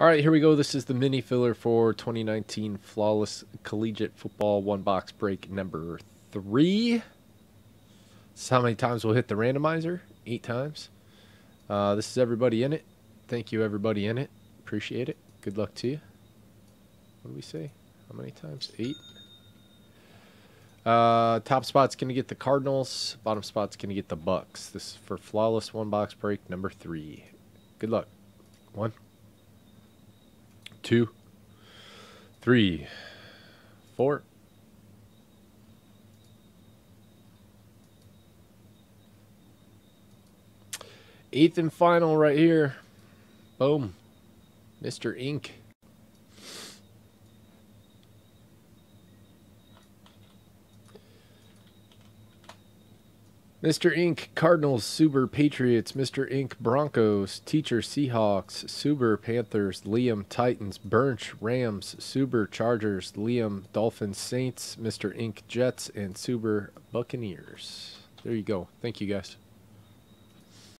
All right, here we go. This is the mini filler for 2019 Flawless Collegiate Football One Box Break number three. This is how many times we'll hit the randomizer. Eight times. Uh, this is everybody in it. Thank you, everybody in it. Appreciate it. Good luck to you. What do we say? How many times? Eight. Uh, top spot's going to get the Cardinals. Bottom spot's going to get the Bucks. This is for Flawless One Box Break number three. Good luck. One two, three, four. Eighth and final right here. Boom. Mr. Ink. Mr. Ink, Cardinals, Suber, Patriots, Mr. Ink, Broncos, Teacher, Seahawks, Suber, Panthers, Liam, Titans, Burnch, Rams, Suber, Chargers, Liam, Dolphins, Saints, Mr. Ink, Jets, and Suber, Buccaneers. There you go. Thank you, guys.